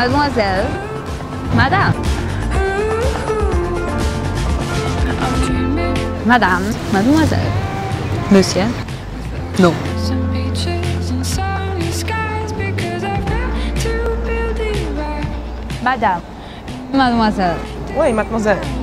Mademoiselle. Madame. Madame. Mademoiselle. Monsieur. Non. Madame. Mademoiselle. Oui, mademoiselle.